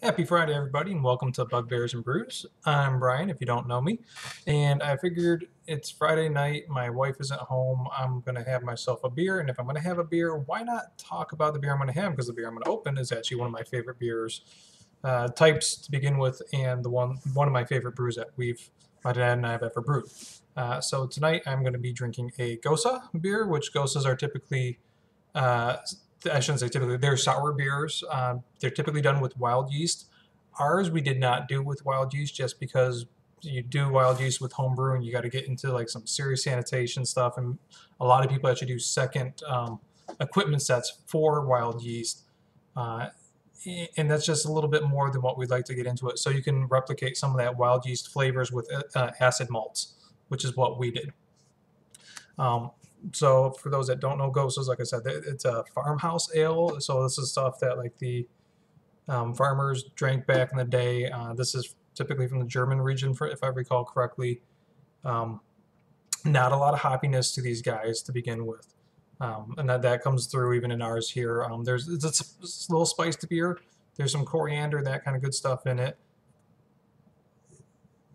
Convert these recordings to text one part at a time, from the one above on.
Happy Friday, everybody, and welcome to Bugbears and Brews. I'm Brian, if you don't know me, and I figured it's Friday night, my wife isn't home, I'm going to have myself a beer, and if I'm going to have a beer, why not talk about the beer I'm going to have, because the beer I'm going to open is actually one of my favorite beers uh, types to begin with, and the one one of my favorite brews that we've, my dad and I have ever brewed. Uh, so tonight I'm going to be drinking a Gose beer, which Goses are typically uh, I shouldn't say typically, they're sour beers. Um, they're typically done with wild yeast. Ours we did not do with wild yeast just because you do wild yeast with homebrew and you got to get into like some serious sanitation stuff. And a lot of people actually do second um, equipment sets for wild yeast. Uh, and that's just a little bit more than what we'd like to get into it. So you can replicate some of that wild yeast flavors with uh, acid malts, which is what we did. Um, so for those that don't know Goses, like I said, it's a farmhouse ale. So this is stuff that like the um, farmers drank back in the day. Uh, this is typically from the German region, for, if I recall correctly. Um, not a lot of hoppiness to these guys to begin with. Um, and that, that comes through even in ours here. Um, there's it's a, it's a little spiced beer. There's some coriander, that kind of good stuff in it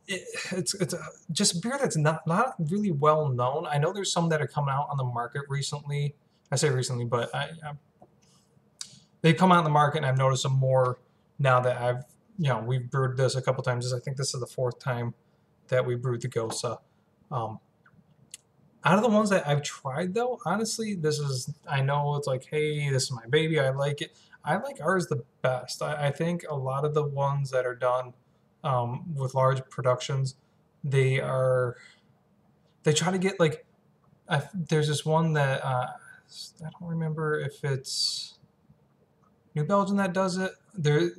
it, it's it's a, just beer that's not not really well known. I know there's some that are coming out on the market recently. I say recently, but I, I they've come out on the market, and I've noticed them more now that I've you know we've brewed this a couple times. I think this is the fourth time that we brewed the Gose. Um, out of the ones that I've tried, though, honestly, this is I know it's like, hey, this is my baby. I like it. I like ours the best. I, I think a lot of the ones that are done um, with large productions, they are they try to get like I, there's this one that uh, I don't remember if it's New Belgium that does it. There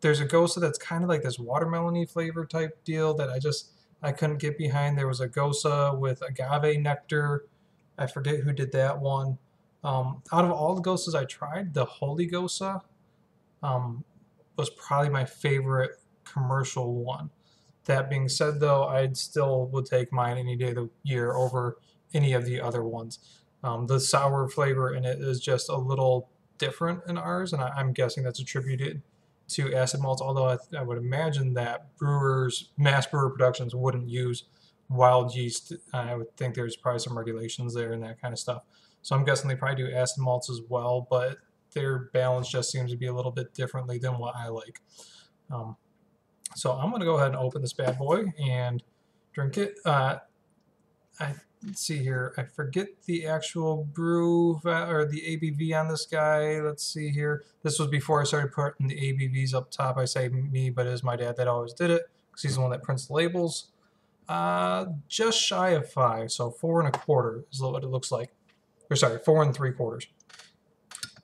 there's a Gose that's kind of like this watermelony flavor type deal that I just I couldn't get behind. There was a Gose with agave nectar. I forget who did that one. Um, out of all the gosas I tried, the Holy Gose um, was probably my favorite commercial one. That being said, though, I'd still would take mine any day of the year over any of the other ones. Um, the sour flavor in it is just a little different in ours, and I, am guessing that's attributed to acid malts. Although I, I, would imagine that brewers, mass brewer productions, wouldn't use wild yeast. I would think there's probably some regulations there and that kind of stuff. So I'm guessing they probably do acid malts as well, but their balance just seems to be a little bit differently than what I like. Um, so I'm going to go ahead and open this bad boy and drink it. Uh, I see here. I forget the actual brew or the ABV on this guy. Let's see here. This was before I started putting the ABVs up top. I say me, but it is my dad that always did it because he's the one that prints the labels. Uh, just shy of five, so four and a quarter is what it looks like. Or sorry, four and three quarters.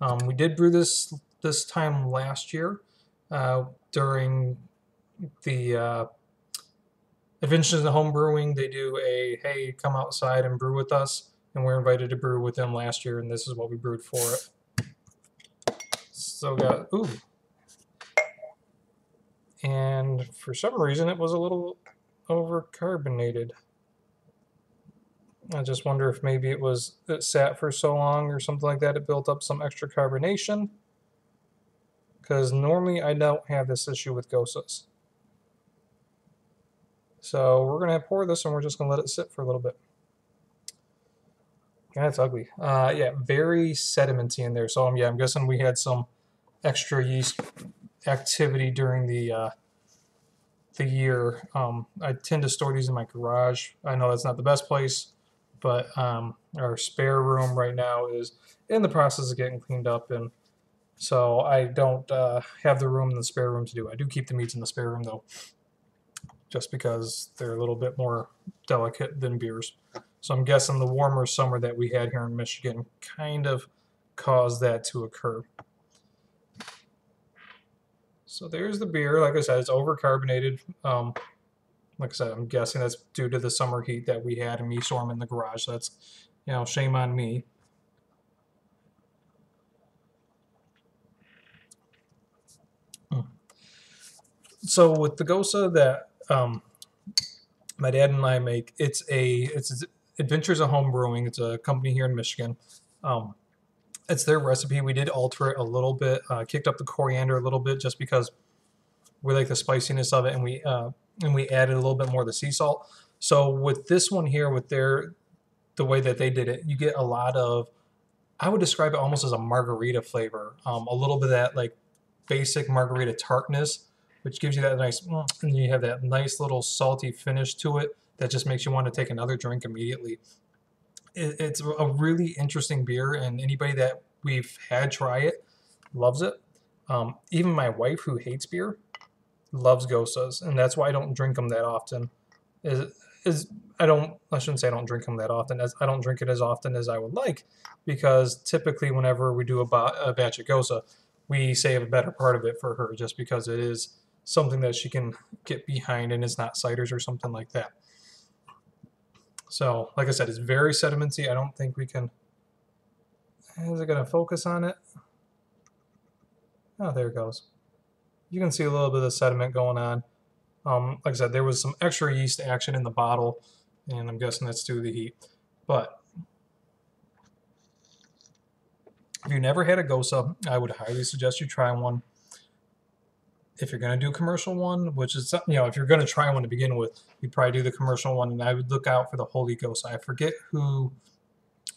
Um, we did brew this this time last year uh, during the uh, Adventures in Home Brewing, they do a hey, come outside and brew with us, and we're invited to brew with them last year, and this is what we brewed for it. So got ooh, and for some reason it was a little overcarbonated. I just wonder if maybe it was it sat for so long or something like that. It built up some extra carbonation. Because normally I don't have this issue with Goses. So we're going to pour this and we're just going to let it sit for a little bit. Yeah, it's ugly. Uh, yeah, very sedimenty in there. So um, yeah, I'm guessing we had some extra yeast activity during the uh, the year. Um, I tend to store these in my garage. I know that's not the best place, but um, our spare room right now is in the process of getting cleaned up, and so I don't uh, have the room in the spare room to do. I do keep the meats in the spare room though just because they're a little bit more delicate than beers. So I'm guessing the warmer summer that we had here in Michigan kind of caused that to occur. So there's the beer. Like I said, it's overcarbonated. Um, like I said, I'm guessing that's due to the summer heat that we had and me storming in the garage. That's, you know, shame on me. Hmm. So with the Gose that um, my dad and I make. It's a it's Adventures of Home Brewing. It's a company here in Michigan. Um, it's their recipe. We did alter it a little bit, uh, kicked up the coriander a little bit just because we like the spiciness of it, and we uh, and we added a little bit more of the sea salt. So with this one here, with their the way that they did it, you get a lot of I would describe it almost as a margarita flavor. Um, a little bit of that like basic margarita tartness, which gives you that nice, mm, and you have that nice little salty finish to it that just makes you want to take another drink immediately. It, it's a really interesting beer, and anybody that we've had try it loves it. Um, even my wife, who hates beer, loves Gosas, and that's why I don't drink them that often. Is is I don't I shouldn't say I don't drink them that often as I don't drink it as often as I would like because typically whenever we do a, a batch of Gose, we save a better part of it for her just because it is something that she can get behind and it's not ciders or something like that. So, like I said, it's very sedimenty. I don't think we can. Is it going to focus on it? Oh, there it goes. You can see a little bit of sediment going on. Um, like I said, there was some extra yeast action in the bottle, and I'm guessing that's due to the heat. But if you never had a Gose, I would highly suggest you try one. If you're going to do a commercial one, which is, you know, if you're going to try one to begin with, you'd probably do the commercial one, and I would look out for the Holy Gose. I forget who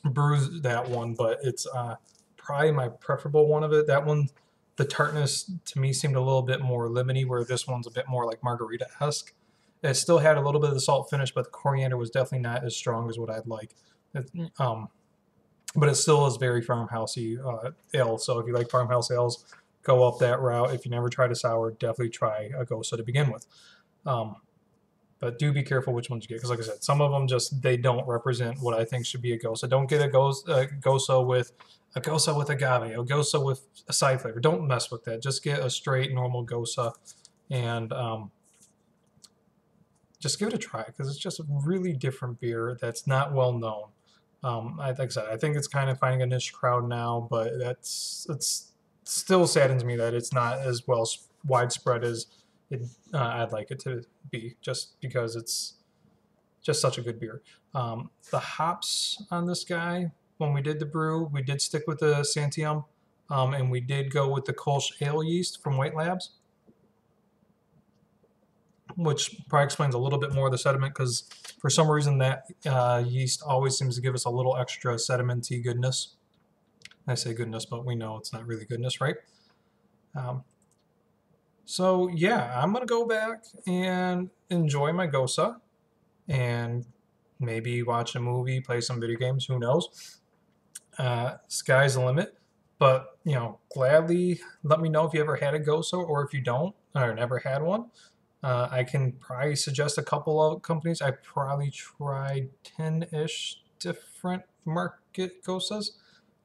brews that one, but it's uh, probably my preferable one of it. That one the tartness to me seemed a little bit more lemony, where this one's a bit more like margarita-esque. It still had a little bit of the salt finish, but the coriander was definitely not as strong as what I'd like. It, um, but it still is very farmhousey uh, ale. So if you like farmhouse ales, go up that route. If you never tried a sour, definitely try a Gose to begin with. Um, but do be careful which ones you get, because like I said, some of them just they don't represent what I think should be a Gose. Don't get a Gose, uh, Gose with a Gose with agave, a Gose with a side flavor. Don't mess with that. Just get a straight normal Gose and um, just give it a try because it's just a really different beer that's not well known. Um, like I said, I think it's kind of finding a niche crowd now, but that's it's still saddens me that it's not as well widespread as it, uh, I'd like it to be, just because it's just such a good beer. Um, the hops on this guy when we did the brew, we did stick with the Santiam, um, and we did go with the Kolsch Ale yeast from White Labs, which probably explains a little bit more of the sediment because for some reason that uh, yeast always seems to give us a little extra sedimenty goodness. I say goodness, but we know it's not really goodness, right? Um, so yeah, I'm gonna go back and enjoy my Gosa and maybe watch a movie, play some video games, who knows uh, sky's the limit. But you know, gladly let me know if you ever had a Gosa or if you don't or never had one. Uh, I can probably suggest a couple of companies. I probably tried ten-ish different market Goses.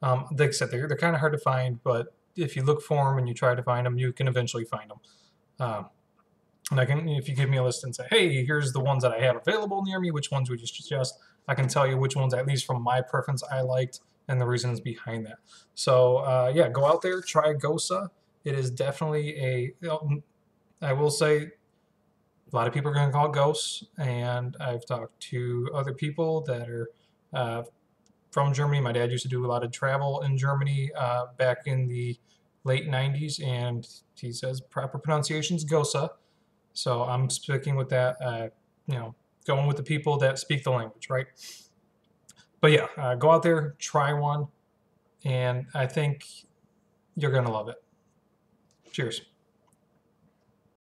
Um, like I said, they're, they're kind of hard to find, but if you look for them and you try to find them, you can eventually find them. Um, and I can, if you give me a list and say, hey, here's the ones that I have available near me, which ones would you suggest? I can tell you which ones, at least from my preference, I liked and the reasons behind that. So uh, yeah, go out there, try Gose. It is definitely a. I will say, a lot of people are going to call it Gose, and I've talked to other people that are uh, from Germany. My dad used to do a lot of travel in Germany uh, back in the late 90s, and he says proper pronunciation is Gose. So I'm sticking with that. Uh, you know, going with the people that speak the language, right? but yeah, uh, go out there, try one, and I think you're going to love it. Cheers.